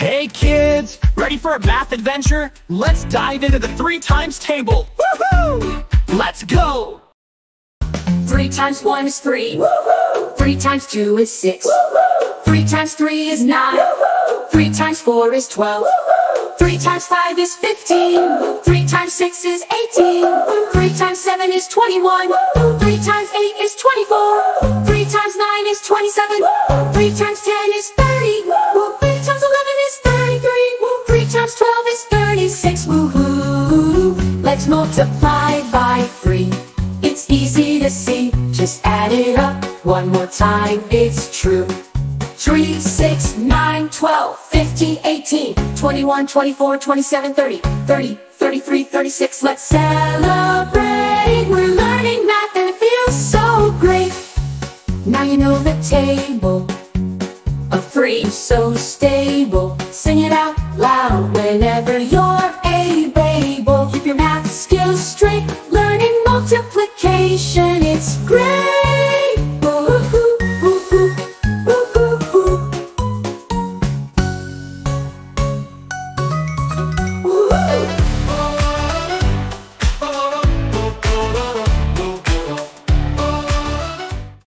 Hey kids, ready for a math adventure? Let's dive into the three times table. Woohoo! Let's go! Three times one is three. Woohoo! Three times two is six. Woohoo! Three times three is nine. Woohoo! Three times four is twelve. Woohoo! Three times five is fifteen. Woohoo! Three times six is eighteen. Woohoo! Three times seven is twenty-one. Woohoo! Three times eight is twenty-four. Woohoo! Three times nine is twenty-seven. Woohoo! Three times ten is thirty. Three times twelve is thirty-six. Woohoo! Let's multiply by three. It's easy to see, just add it up one more time, it's true. 3, 6, 9, 12, 15, 18, 21, 24, 27, 30, 30, 33, 36. Let's celebrate! We're learning math and it feels so great. Now you know the table of three, so stable. Sing it out loud whenever you're